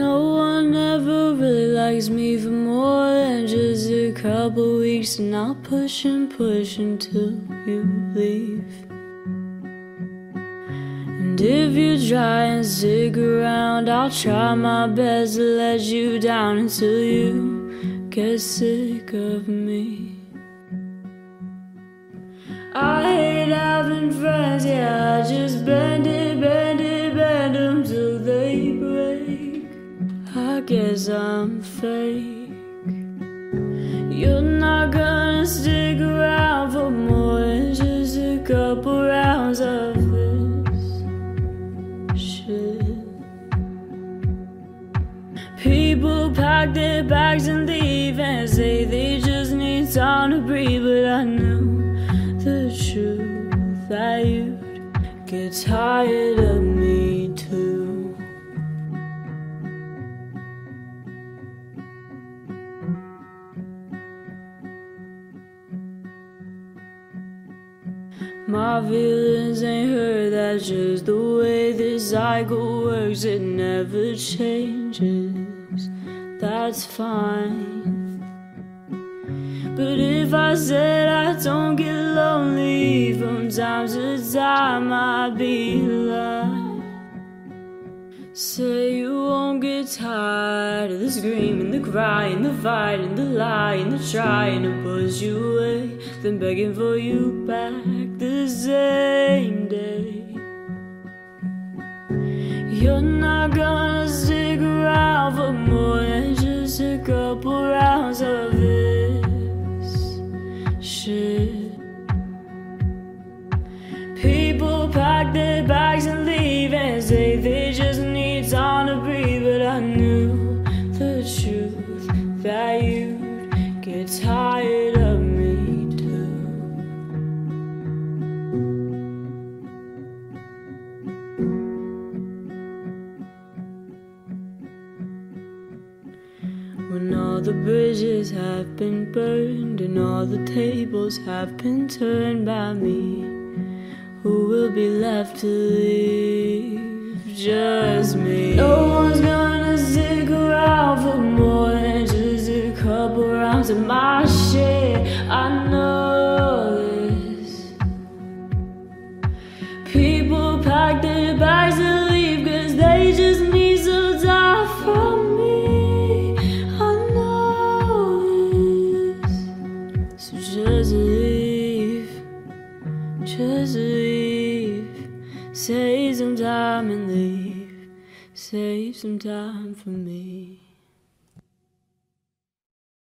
one ever really likes me for more than just a couple weeks, and I'll push and push until you leave. And if you try and stick around, I'll try my best to let you down until you get sick of me. I hate having friends, yeah, I just bend it, I guess I'm um, fake. You're not gonna stick around for more than just a couple rounds of this shit. People pack their bags and leave and say they just need time to breathe, but I knew the truth that you'd get tired of My feelings ain't hurt, that's just the way this cycle works. It never changes, that's fine. But if I said I don't get lonely from time to time, I'd be lying. Say you won't get tired of the screaming, the crying, the fighting, the lying, the trying to push you away, then begging for you back the same day. You're not gonna stick around for more than just a couple rounds of truth that you'd get tired of me too. When all the bridges have been burned and all the tables have been turned by me, who will be left to leave? Just me. Just leave, just leave. Save some time and leave. Save some time for me.